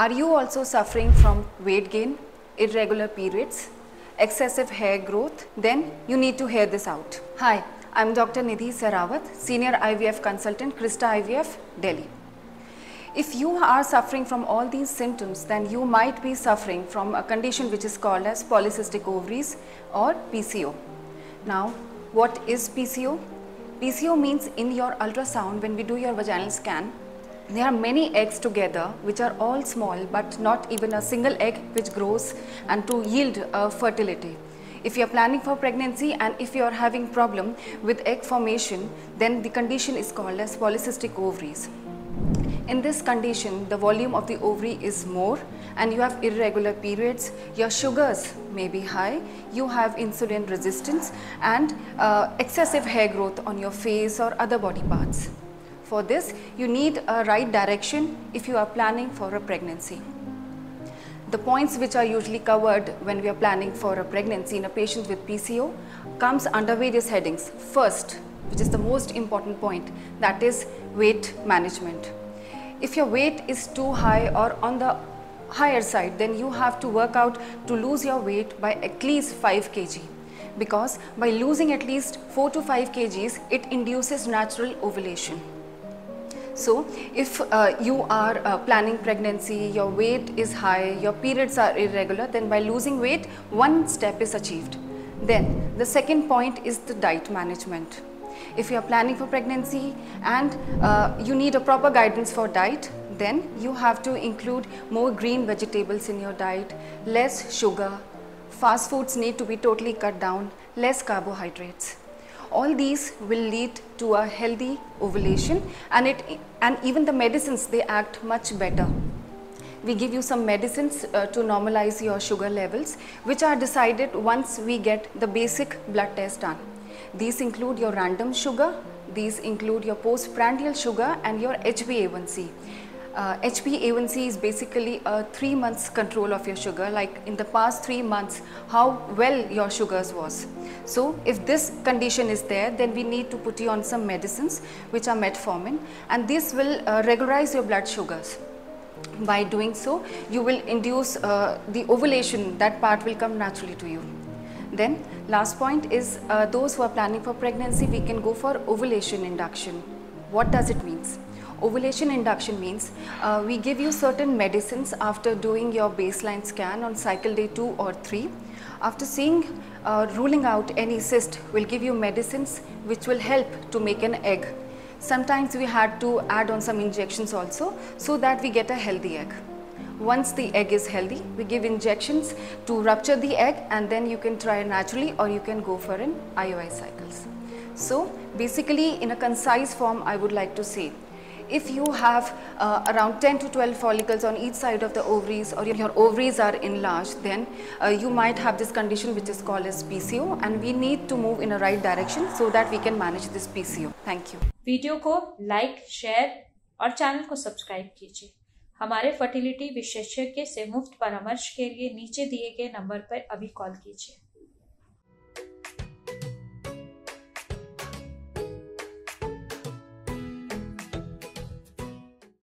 Are you also suffering from weight gain, irregular periods, excessive hair growth? Then you need to hear this out. Hi, I'm Dr. Nidhi Sehrawet, Senior IVF Consultant, Crysta IVF, Delhi. If you are suffering from all these symptoms, then you might be suffering from a condition which is called as polycystic ovaries or PCO. Now, what is PCO? PCO means in your ultrasound, when we do your vaginal scan, there are many eggs together which are all small but not even a single egg which grows and to yield uh, fertility. If you are planning for pregnancy and if you are having problem with egg formation, then the condition is called as polycystic ovaries. In this condition, the volume of the ovary is more and you have irregular periods, your sugars may be high, you have insulin resistance and uh, excessive hair growth on your face or other body parts. For this, you need a right direction if you are planning for a pregnancy. The points which are usually covered when we are planning for a pregnancy in a patient with PCO comes under various headings. First, which is the most important point, that is weight management. If your weight is too high or on the higher side, then you have to work out to lose your weight by at least 5 kg because by losing at least 4 to 5 kgs, it induces natural ovulation. So if uh, you are uh, planning pregnancy, your weight is high, your periods are irregular, then by losing weight, one step is achieved. Then the second point is the diet management. If you are planning for pregnancy and uh, you need a proper guidance for diet, then you have to include more green vegetables in your diet, less sugar, fast foods need to be totally cut down, less carbohydrates all these will lead to a healthy ovulation and it and even the medicines they act much better. We give you some medicines uh, to normalize your sugar levels which are decided once we get the basic blood test done. These include your random sugar these include your postprandial sugar and your HbA1c uh, HbA1c is basically a three months control of your sugar like in the past three months how well your sugars was. So if this condition is there then we need to put you on some medicines which are metformin and this will uh, regularize your blood sugars. By doing so you will induce uh, the ovulation that part will come naturally to you. Then last point is uh, those who are planning for pregnancy we can go for ovulation induction. What does it mean? Ovulation induction means uh, we give you certain medicines after doing your baseline scan on cycle day 2 or 3. After seeing, uh, ruling out any cyst, we'll give you medicines which will help to make an egg. Sometimes we had to add on some injections also so that we get a healthy egg. Once the egg is healthy, we give injections to rupture the egg and then you can try naturally or you can go for an IUI cycles. So basically in a concise form I would like to say if you have uh, around 10 to 12 follicles on each side of the ovaries or your ovaries are enlarged then uh, you might have this condition which is called as PCO and we need to move in a right direction so that we can manage this PCO. Thank you. Video को like share और channel को subscribe कीजिए हमारे fertility विशेषज्ञ से मुफ्त परामर्श के लिए नीचे दिए गए नंबर पर अभी कॉल कीजिए